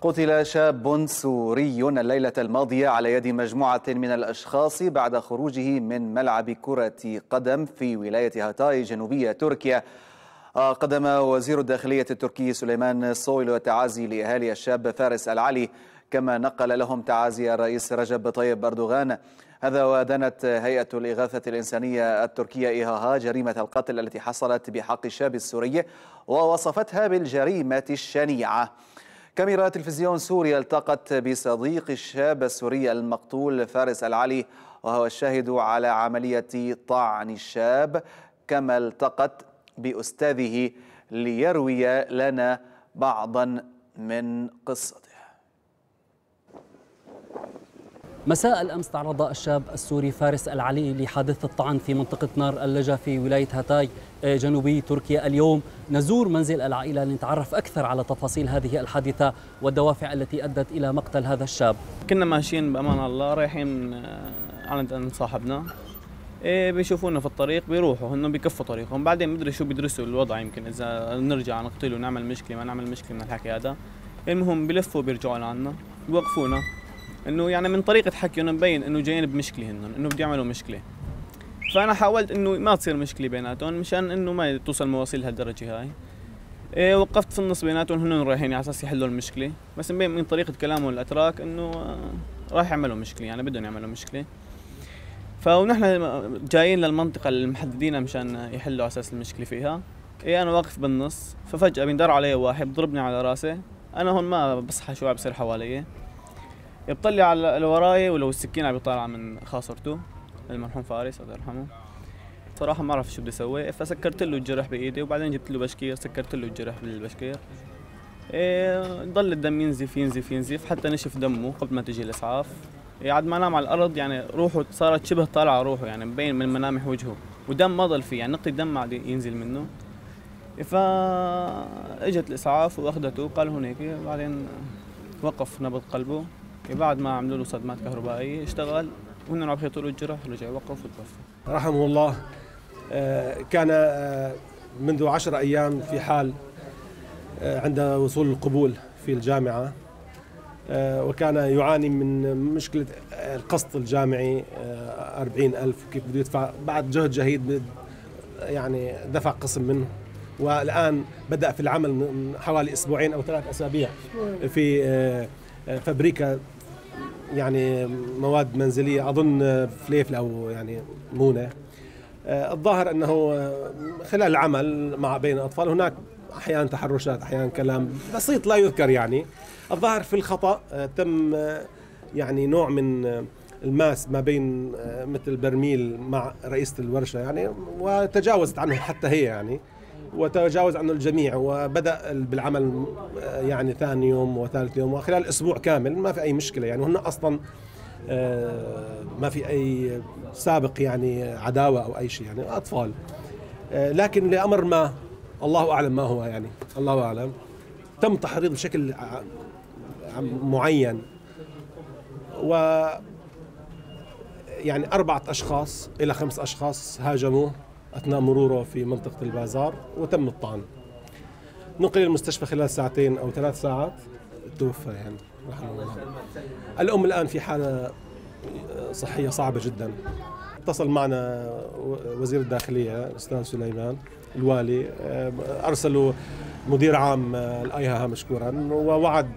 قتل شاب سوري الليلة الماضية على يد مجموعة من الأشخاص بعد خروجه من ملعب كرة قدم في ولاية هاتاي جنوبية تركيا. قدم وزير الداخلية التركي سليمان صويل التعازي لأهالي الشاب فارس العلي كما نقل لهم تعازي الرئيس رجب طيب أردوغان. هذا ودانت هيئة الإغاثة الإنسانية التركية إيهاها جريمة القتل التي حصلت بحق الشاب السوري ووصفتها بالجريمة الشنيعة. كاميرا تلفزيون سوريا التقت بصديق الشاب السوري المقتول فارس العلي وهو الشاهد على عملية طعن الشاب كما التقت بأستاذه ليروي لنا بعضا من قصته. مساء الأمس تعرض الشاب السوري فارس العلي لحادث الطعن في منطقة نار اللجا في ولاية هاتاي آه، جنوبي تركيا. اليوم نزور منزل العائلة لنتعرف أكثر على تفاصيل هذه الحادثة والدوافع التي أدت إلى مقتل هذا الشاب. كنا ماشيين بأمان الله رايحين آه، عند صاحبنا. إيه بيشوفونا في الطريق بيروحوا انه بيكفوا طريقهم. بعدين مدري شو بيدرسوا الوضع يمكن إذا نرجع نقتله ونعمل مشكلة ما نعمل مشكلة من الحكي هذا. المهم بلفوا بيرجعوا لعنا بيوقفونا. إنه يعني من طريقة حكيهم مبين إنه جايين بمشكلة هن إنه بده يعملوا مشكلة. فأنا حاولت إنه ما تصير مشكلة بيناتهم مشان إنه ما توصل مواصيل لهالدرجه هاي. إيه وقفت في النص بيناتهم هن رايحين على أساس يحلوا المشكلة. بس مبين من طريقة كلامهم الاتراك إنه آه، راح يعملوا مشكلة يعني بدهم يعملوا مشكلة. فنحن جايين للمنطقة اللي محددينها مشان يحلوا أساس المشكلة فيها. إيه أنا واقف بالنص ففجأة بيندر علي واحد بضربني على راسي أنا هون ما بصحى شو عم بصير حوالي. بطلع على اللي وراي ولو السكين عم بيطالع من خاصرته المرحوم فارس الله يرحمه. صراحة ما بعرف شو بدي أسوي فسكرت له الجرح بإيدي وبعدين جبت له بشكير سكرت له الجرح بالبشكير. إيه ضل الدم ينزف ينزف ينزف حتى نشف دمه قبل ما تجي الإسعاف. إيه عاد ما نام على الأرض يعني روحه صارت شبه طالعة روحه يعني مبين من ملامح وجهه. ودم ما ضل فيه يعني نقطه دم عاد ينزل منه. فاجت الإسعاف وأخذته وقال هناك بعدين وقف نبض قلبه. بعد ما عملوا له صدمات كهربائية اشتغل وهن عم يخيطوا له الجرح رجع وقف وتوفى رحمه الله. آه، كان آه، منذ عشر أيام في حال آه، عند وصول القبول في الجامعة وكان يعاني من مشكلة القسط الجامعي أربعين ألف كيف بده يدفع بعد جهد جهيد يعني دفع قسم منه. والآن بدأ في العمل من حوالي أسبوعين أو ثلاث أسابيع في فابريكا يعني مواد منزلية أظن فليفل أو يعني مونه آه، الظاهر إنه خلال العمل مع بين الأطفال هناك أحيانا تحرشات أحيانا كلام بسيط لا يذكر يعني. الظاهر في الخطأ آه، تم آه، يعني نوع من التماس ما بين مثل برميل مع رئيسة الورشة يعني وتجاوزت عنه حتى هي يعني. وتجاوز عنه الجميع وبدأ بالعمل يعني ثاني يوم وثالث يوم وخلال أسبوع كامل ما في أي مشكلة. يعني هن أصلا آه، ما في أي سابق يعني عداوة أو أي شيء يعني أطفال. آه، لكن لأمر ما الله أعلم ما هو يعني الله أعلم. تم تحريض بشكل معين. و يعني أربعة أشخاص إلى خمس أشخاص هاجموه. أثناء مروره في منطقة البازار وتم الطعن. نقل المستشفى خلال ساعتين أو ثلاث ساعات. توفى يعني رحمه الله. الأم الآن في حالة صحية صعبة جدا. اتصل معنا وزير الداخلية الأستاذ سليمان الوالي. أرسلوا مدير عام الايها مشكورا. ووعد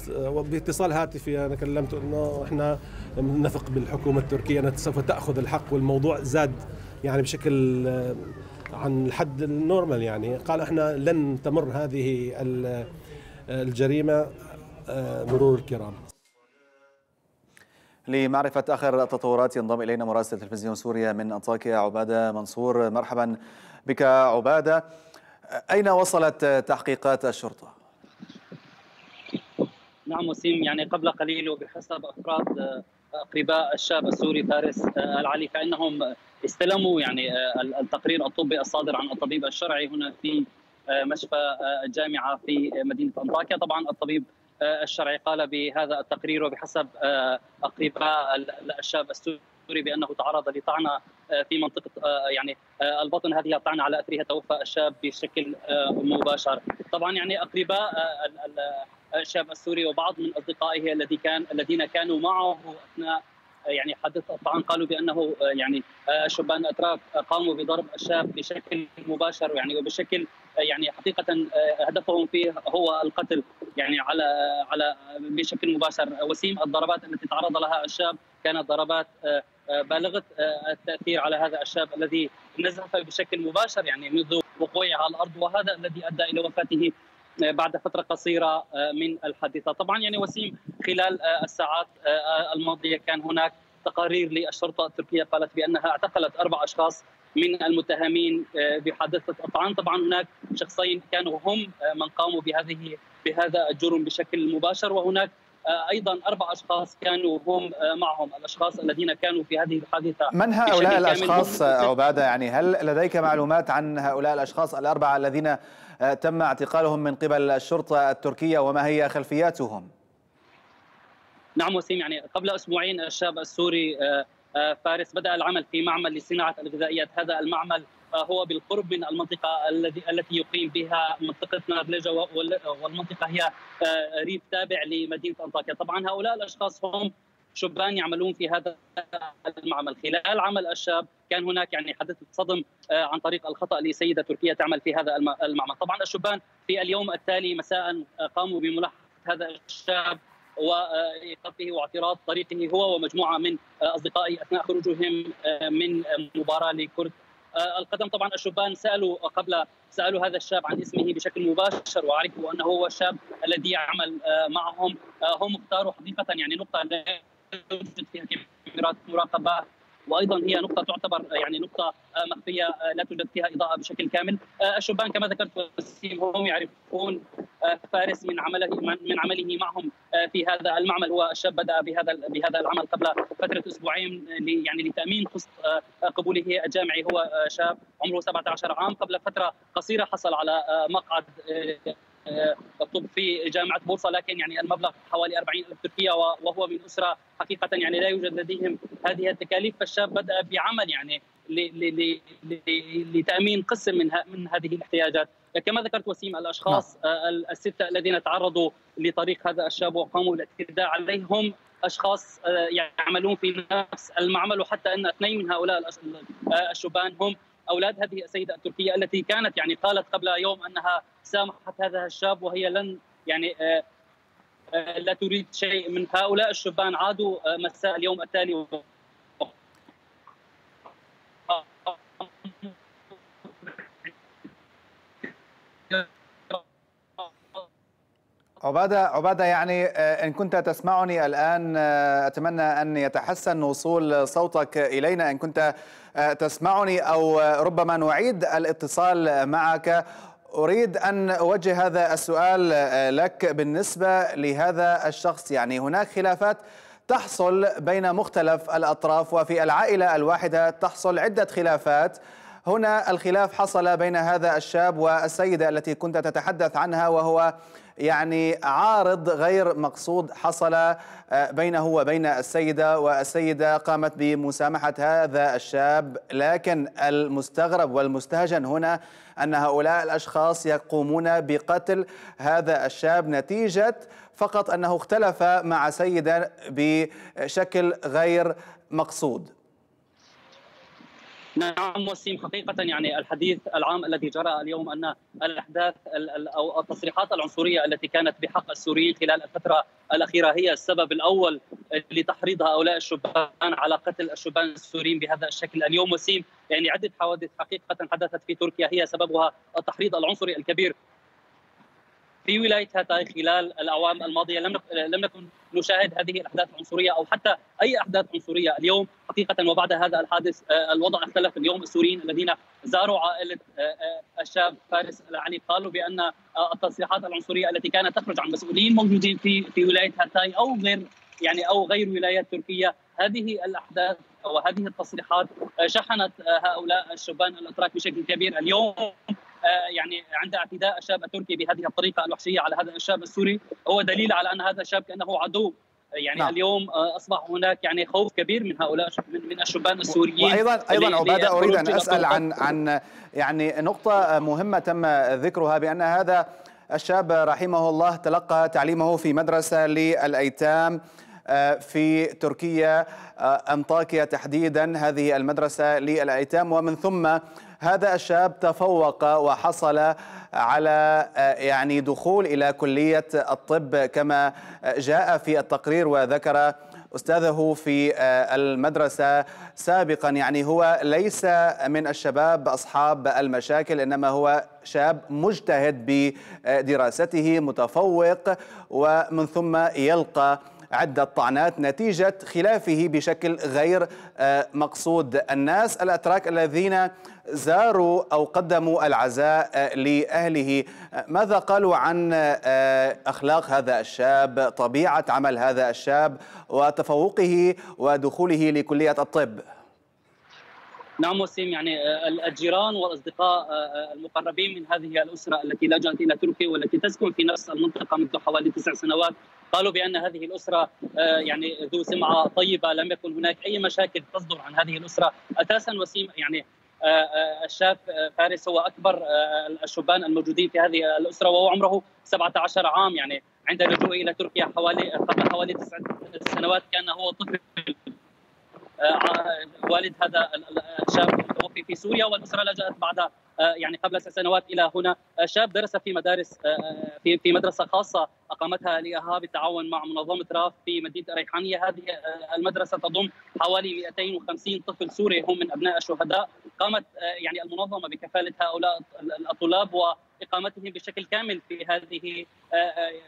باتصال هاتفي أنا كلمته إنه إحنا نثق بالحكومة التركية أنها سوف تأخذ الحق. والموضوع زاد يعني بشكل آه، عن الحد النورمال يعني. قال إحنا لن تمر هذه الجريمة آه، مرور الكرام. لمعرفة آخر التطورات ينضم إلينا مراسل تلفزيون سوريا من أنطاكيا عبادة منصور. مرحبا بك عبادة. أين وصلت تحقيقات الشرطة؟ نعم وسيم يعني قبل قليل وبحسب أفراد أقرباء الشاب السوري فارس آه، العلي فإنهم استلموا يعني آه، التقرير الطبي الصادر عن الطبيب الشرعي. هنا في آه، مشفى الجامعة في مدينة أنطاكيا. طبعا الطبيب الشرعي قال بهذا التقرير وبحسب أقرباء الشاب السوري بأنه تعرض لطعنه في منطقة يعني البطن. هذه الطعنه على أثرها توفى الشاب بشكل مباشر. طبعا يعني أقرباء الشاب السوري وبعض من أصدقائه الذي كان الذين كانوا معه أثناء يعني حدث الطعن قالوا بأنه يعني الشبان الاتراك قاموا بضرب الشاب بشكل مباشر يعني وبشكل يعني حقيقة هدفهم فيه هو القتل يعني على على بشكل مباشر. وسيم الضربات التي تعرض لها الشاب كانت ضربات بالغه التأثير على هذا الشاب الذي نزف بشكل مباشر يعني منذ وقوعه على الأرض وهذا الذي أدى إلى وفاته بعد فترة قصيرة من الحادثة، طبعا يعني وسيم خلال الساعات الماضية كان هناك تقارير للشرطة التركية قالت بأنها اعتقلت أربع أشخاص من المتهمين بحادثة الطعن، طبعا هناك شخصين كانوا هم من قاموا بهذه بهذا الجرم بشكل مباشر وهناك أيضا أربع أشخاص كانوا هم معهم الأشخاص الذين كانوا في هذه الحادثة. من هؤلاء الأشخاص عباده يعني هل لديك معلومات عن هؤلاء الأشخاص الأربعة الذين تم اعتقالهم من قبل الشرطة التركية وما هي خلفياتهم؟ نعم وسيم يعني قبل أسبوعين الشاب السوري فارس بدأ العمل في معمل لصناعة الغذائيات. هذا المعمل هو بالقرب من المنطقة الذي التي يقيم بها منطقة نابلجا والمنطقة هي ريف تابع لمدينة أنطاكيا، طبعا هؤلاء الأشخاص هم شبان يعملون في هذا المعمل، خلال عمل الشاب كان هناك يعني حدث صدم عن طريق الخطأ لسيده تركيه تعمل في هذا المعمل، طبعا الشبان في اليوم التالي مساء قاموا بملاحقة هذا الشاب وإيقافه واعتراض طريقه هو ومجموعة من اصدقائه أثناء خروجهم من مباراة لكره القدم طبعا الشبان سألوا قبل سألوا هذا الشاب عن اسمه بشكل مباشر وعرفوا أنه هو الشاب الذي يعمل معهم. هم اختاروا حقيقة يعني نقطة لا يوجد فيها كاميرات مراقبة. وأيضا هي نقطة تعتبر يعني نقطة مخفية لا توجد فيها إضاءة بشكل كامل. الشبان كما ذكرت وسيم هم يعرفون فارس من عمله من عمله معهم في هذا المعمل. هو الشاب بدأ بهذا بهذا العمل قبل فترة أسبوعين يعني لتأمين قسط قبوله الجامعي. هو شاب عمره 17 عام. قبل فترة قصيرة حصل على مقعد الطب في جامعة بورصة لكن يعني المبلغ حوالي 40 ألف تركية وهو من أسرة حقيقة يعني لا يوجد لديهم هذه التكاليف. فالشاب بدأ بعمل يعني لتأمين قسم من من هذه الاحتياجات. كما ذكرت وسيم الأشخاص الستة الذين تعرضوا لطريق هذا الشاب وقاموا بالاعتداء عليهم أشخاص يعملون في نفس المعمل وحتى أن اثنين من هؤلاء الشبان هم أولاد هذه السيدة التركية التي كانت يعني قالت قبل يوم أنها سامحت هذا الشاب وهي لن يعني لا تريد شيء من هؤلاء. الشبان عادوا مساء اليوم التالي عبادة عبادة يعني إن كنت تسمعني الآن أتمنى أن يتحسن وصول صوتك إلينا. إن كنت تسمعني أو ربما نعيد الاتصال معك. أريد أن أوجه هذا السؤال لك بالنسبة لهذا الشخص. يعني هناك خلافات تحصل بين مختلف الأطراف وفي العائلة الواحدة تحصل عدة خلافات. هنا الخلاف حصل بين هذا الشاب والسيدة التي كنت تتحدث عنها وهو يعني عارض غير مقصود حصل بينه وبين السيدة والسيدة قامت بمسامحة هذا الشاب. لكن المستغرب والمستهجن هنا أن هؤلاء الأشخاص يقومون بقتل هذا الشاب نتيجة فقط أنه اختلف مع سيدة بشكل غير مقصود. نعم وسيم حقيقة يعني الحديث العام الذي جرى اليوم أن الأحداث أو التصريحات العنصرية التي كانت بحق السوريين خلال الفترة الأخيرة هي السبب الأول لتحريض هؤلاء الشبان على قتل الشبان السوريين بهذا الشكل. اليوم وسيم يعني عدة حوادث حقيقة حدثت في تركيا هي سببها التحريض العنصري الكبير في ولايه هاتاي خلال الاعوام الماضية. لم لم نكن نشاهد هذه الأحداث العنصريه أو حتى أي أحداث عنصرية. اليوم حقيقة وبعد هذا الحادث الوضع اختلف. اليوم السوريين الذين زاروا عائلة الشاب فارس العلي قالوا بأن التصريحات العنصرية التي كانت تخرج عن مسؤولين موجودين في في ولاية هاتاي أو غير يعني أو غير ولايات تركية. هذه الأحداث وهذه التصريحات شحنت هؤلاء الشبان الأتراك بشكل كبير. اليوم يعني عند اعتداء الشاب التركي بهذه الطريقة الوحشية على هذا الشاب السوري. هو دليل على أن هذا الشاب كأنه عدو. يعني نعم. اليوم أصبح هناك يعني خوف كبير من هؤلاء من الشبان السوريين. وأيضا أيضا عبادة أريد أن أسأل عن عن يعني نقطة مهمة تم ذكرها بأن هذا الشاب رحمه الله تلقى تعليمه في مدرسة للأيتام آه، في تركيا آه، أنطاكيا تحديدا هذه المدرسة للأيتام. ومن ثم هذا الشاب تفوق وحصل على آه، يعني دخول إلى كلية الطب كما جاء في التقرير وذكر أستاذه في المدرسة سابقا. يعني هو ليس من الشباب أصحاب المشاكل إنما هو شاب مجتهد بدراسته متفوق ومن ثم يلقى عدة طعنات نتيجة خلافه بشكل غير آه، مقصود. الناس الأتراك الذين زاروا أو قدموا العزاء آه، لأهله. آه، ماذا قالوا عن أخلاق هذا الشاب طبيعة عمل هذا الشاب وتفوقه ودخوله لكلية الطب؟ نعم وسيم يعني الجيران والأصدقاء المقربين من هذه الأسرة التي لجأت إلى تركيا والتي تسكن في نفس المنطقة منذ حوالي تسع سنوات قالوا بأن هذه الأسرة آه، يعني ذو سمعة طيبة لم يكن هناك أي مشاكل تصدر عن هذه الأسرة. أساسا وسيم يعني آه، آه، الشاب فارس هو أكبر الشبان الموجودين في هذه الأسرة وهو عمره 17 عام يعني عند لجوءه إلى تركيا حوالي قبل حوالي تسع سنوات كان هو طفل. والد هذا الشاب المتوفي في سوريا والأسرة لجأت بعد آه، يعني قبل سنوات إلى هنا. آه، شاب درس في مدارس آه، في في مدرسة خاصة أقامتها لها بالتعاون مع منظمة رأف في مدينة الريحانيه هذه المدرسة تضم حوالي 250 طفل سوري هم من أبناء الشهداء. قامت يعني المنظمة بكفالة هؤلاء الطلاب وإقامتهم بشكل كامل في هذه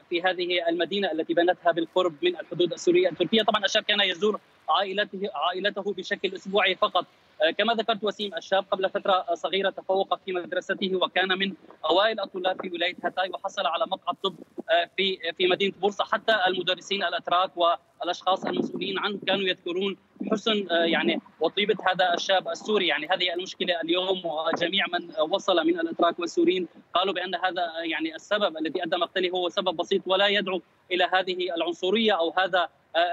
في هذه المدينة التي بنتها بالقرب من الحدود السورية التركية. طبعا الشاب كان يزور عائلته عائلته بشكل أسبوعي فقط. آه، كما ذكرت وسيم الشاب قبل فترة صغيرة تفوق في مدرسته وكان من أوائل الطلاب في ولاية هاتاي وحصل على مقعد طب آه، في في مدينة بورصة. حتى المدرسين الأتراك والأشخاص المسؤولين عنه كانوا يذكرون حسن آه، يعني وطيبة هذا الشاب السوري. يعني هذه المشكلة اليوم وجميع من وصل من الأتراك والسوريين قالوا بأن هذا يعني السبب الذي أدى مقتله هو سبب بسيط ولا يدعو إلى هذه العنصرية أو هذا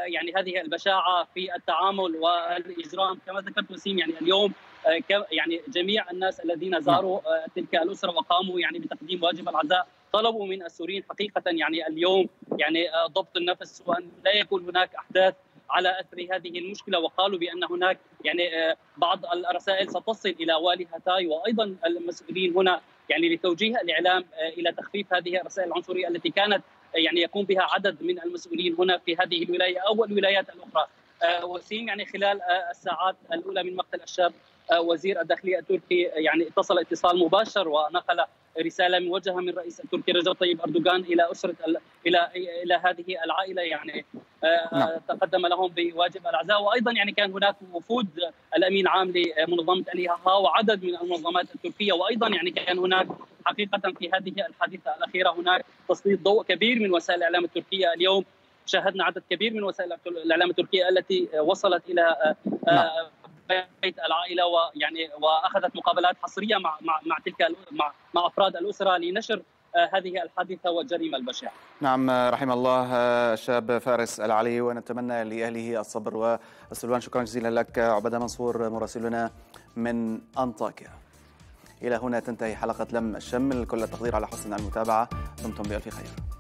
يعني هذه البشاعة في التعامل والإجرام. كما ذكرت وسيم يعني اليوم آه، يعني جميع الناس الذين زاروا آه، تلك الأسرة وقاموا يعني بتقديم واجب العزاء طلبوا من السوريين حقيقة يعني اليوم يعني ضبط النفس وأن لا يكون هناك أحداث على أثر هذه المشكلة. وقالوا بأن هناك يعني بعض الرسائل ستصل إلى والي هاتاي وأيضا المسؤولين هنا يعني لتوجيه الإعلام إلى تخفيف هذه الرسائل العنصرية التي كانت يعني يقوم بها عدد من المسؤولين هنا في هذه الولاية أو الولايات الأخرى آه، وسيم يعني خلال آه، الساعات الأولى من مقتل الشاب آه، وزير الداخلية التركي يعني اتصل اتصال مباشر ونقل رسالة موجهه من رئيس التركي رجب طيب أردوغان إلى أسرة إلى إلى هذه العائلة يعني نعم. تقدم لهم بواجب العزاء وأيضا يعني كان هناك وفود الأمين عام لمنظمة اليهاها وعدد من المنظمات التركية وأيضا يعني كان هناك حقيقة في هذه الحادثة الأخيرة هناك تسليط ضوء كبير من وسائل الإعلام التركية اليوم شاهدنا عدد كبير من وسائل الإعلام التركية التي وصلت إلى آه، نعم. بيت العائلة ويعني وأخذت مقابلات حصرية مع مع مع تلك مع مع أفراد الأسرة لنشر آه، هذه الحادثة والجريمه البشعه. نعم رحم الله الشاب فارس العلي ونتمنى لأهله الصبر والسلوان شكرا جزيلا لك عبده منصور مراسلنا من أنطاكيا. إلى هنا تنتهي حلقة لم الشمل كل التقدير على حسن المتابعة دمتم بألف خير.